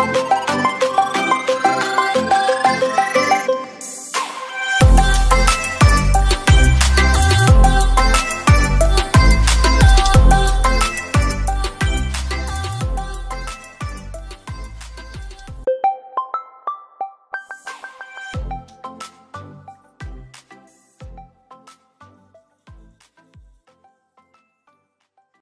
Bye.